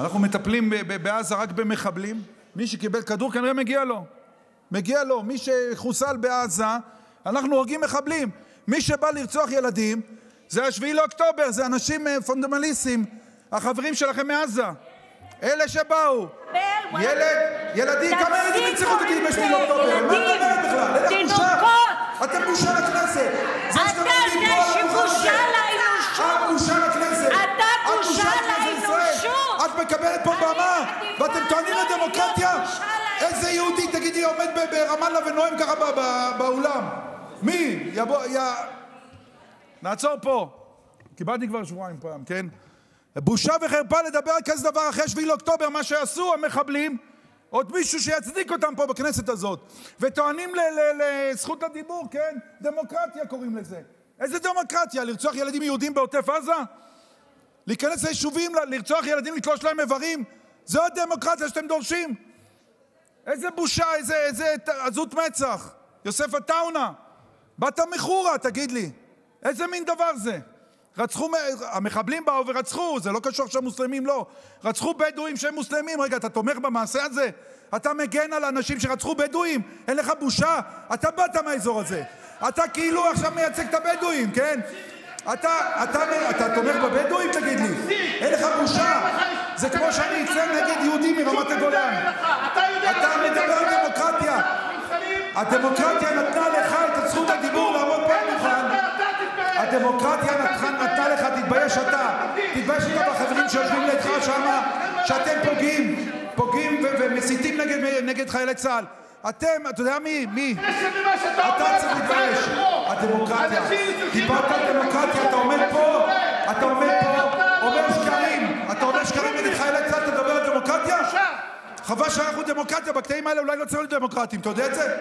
אנחנו מטפלים בעזה רק במחבלים. מי שקיבל כדור כנראה מגיע לו. מגיע לו. מי שחוסל בעזה, אנחנו הורגים מחבלים. מי שבא לרצוח ילדים, זה 7 לאוקטובר, זה אנשים אה, פונדמליסטים, החברים שלכם מעזה. אלה שבאו. ילד, ילדים, כמה ילדים יצטרכו את מקבלת פה במה, ואתם טוענים לדמוקרטיה? איזה יהודי, תגידי, עומד ברמאללה ונואם ככה באולם? מי? יבוא, יא... נעצור פה. קיבלתי כבר שבועיים פעם, כן? בושה וחרפה לדבר על כזה דבר אחרי 7 לאוקטובר, מה שעשו המחבלים, עוד מישהו שיצדיק אותם פה בכנסת הזאת. וטוענים לזכות הדיבור, כן? דמוקרטיה קוראים לזה. איזה דמוקרטיה? לרצוח ילדים יהודים בעוטף עזה? להיכנס ליישובים, לרצוח ילדים, לתלוש להם איברים? זו הדמוקרטיה שאתם דורשים? איזה בושה, איזה, איזה עזות מצח. יוסף עטאונה, באת מחורה, תגיד לי. איזה מין דבר זה? רצחו, המחבלים באו ורצחו, זה לא קשור עכשיו מוסלמים, לא. רצחו בדואים שהם מוסלמים. רגע, אתה תומך במעשה הזה? אתה מגן על אנשים שרצחו בדואים? אין לך בושה? אתה באת מהאזור הזה. אתה כאילו עכשיו מייצג את הבדואים, כן? אתה, אתה, אתה תומך בבדואים, תגיד לי? אין לך בושה? זה כמו שאני אצא נגד יהודים מרמת הגולן. אתה מדבר על דמוקרטיה. הדמוקרטיה נתנה לך את זכות הדיבור לעמוד פה על הדוכן. הדמוקרטיה נתנה לך, תתבייש אתה. תתבייש אתה בחברים שיושבים לידך שם, שאתם פוגעים, פוגעים ומסיתים נגד חיילי צה"ל. אתם, אתה יודע מי? מי? אתה צריך להתבייש. הדמוקרטיה. דיברת על דמוקרטיה, אתה עומד פה, אתה עומד פה, אומר שקרים. אתה אומר שקרים נגד חיילי צה"ל, אתה מדבר על דמוקרטיה? חבל שאנחנו דמוקרטיה, לא אתה יודע את זה?